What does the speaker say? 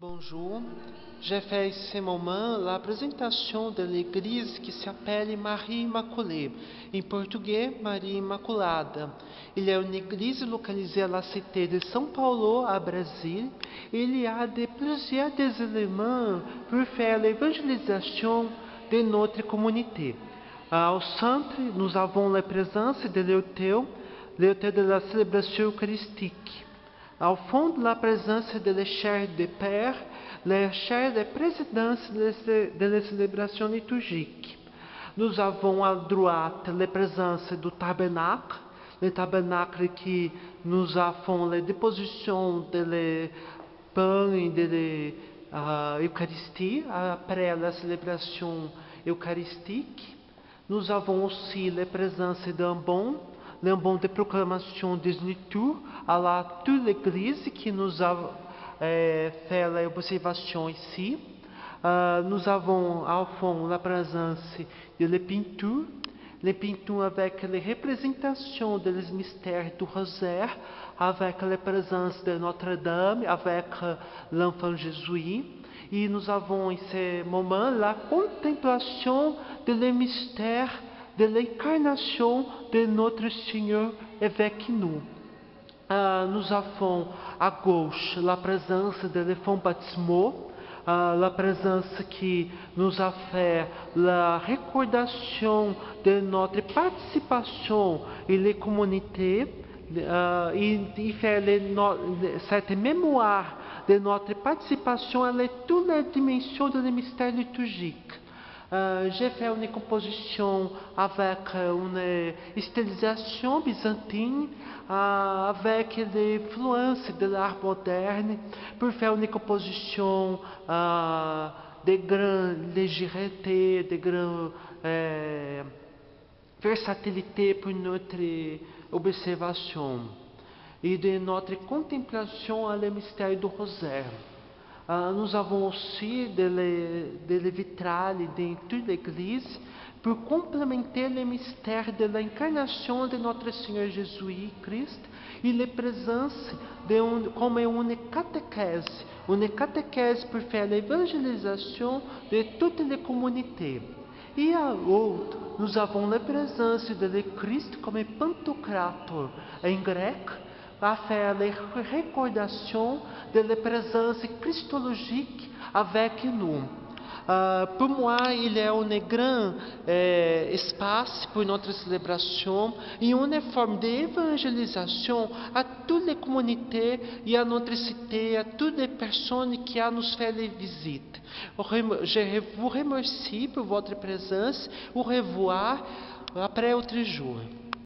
Bonjour, j'ai fait ce moment la présentation de l'église qui s'appelle Marie Immaculée, em português Maria Imaculada. Est une église localisée à la cité de São Paulo, à Brasil. Il y a de plusieurs des éléments pour faire l'évangélisation de notre communauté. Au centre, nous avons la présence de l'autel, l'autel de la célébration eucharistique. Ao fond, la présence de chair de père, la chair de présidence de la célébration liturgique. Nous avons à droite la présence du tabernacle, le tabernacle qui nous a fait la déposition de le pain et de l'Eucharistie après la célébration eucharistique. Nous avons aussi la présence d'un bon lembram de proclamação des liturgies à la toute l'église qui nous a é, fait l'observation ici. Uh, nous avons ao fond la présence de les peintures, les peintures avec les représentations des mystères du rosaire, avec la présence de Notre-Dame, avec l'enfant Jésus. E nous avons, em ce moment, la contemplation de les mystères de l'incarnation de notre Seigneur avec nous. Uh, nous avons à gauche la présence de l'enfant baptismaux, uh, la présence qui nous a fait la recordation de notre participation et les communautés, uh, et, et les, no, cette mémoire de notre participation à toutes les dimensions de mystère liturgique. Uh, j'ai fait une composition avec une stylisation byzantine, uh, avec l'influence de l'art moderne, pour faire une composition uh, de grande légèreté, de grande eh, versatilité pour notre observation et de notre contemplation à le mystère du rosaire. Uh, nous avons aussi des de, vitrales dans toute l'Église pour complémenter le mystère de l'incarnation de notre Seigneur Jésus-Christ e la présence de un, comme une catéchèse, une catéchèse pour faire l'évangélisation de toutes les communautés. E à l'autre, nous avons la présence de le Christ comme Pantocrator em grec, a faire la recordation de la présence christologique avec nous. Uh, pour moi, il a un grand eh, espace pour notre célébration et une forme d'évangélisation à toutes les communautés et à notre cité, à toutes les personnes qui ont nous fait les visites. Je vous remercie pour votre présence. Au revoir après outro jour.